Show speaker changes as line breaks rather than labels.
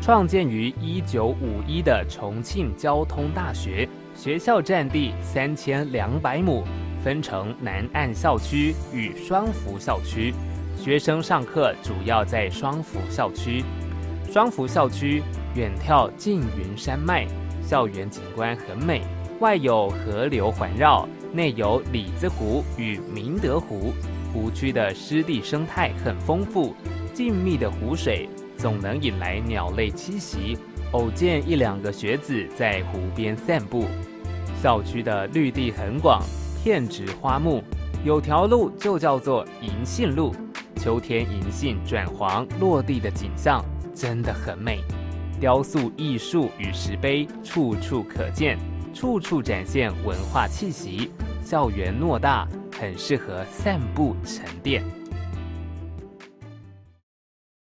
创建于一九五一的重庆交通大学。学校占地三千两百亩，分成南岸校区与双福校区。学生上课主要在双福校区。双福校区远眺缙云山脉，校园景观很美。外有河流环绕，内有李子湖与明德湖，湖区的湿地生态很丰富，静谧的湖水总能引来鸟类栖息，偶见一两个学子在湖边散步。校区的绿地很广，片植花木，有条路就叫做银杏路，秋天银杏转黄落地的景象真的很美，雕塑艺术与石碑处处可见。处处展现文化气息，校园偌大，很适合散步沉淀。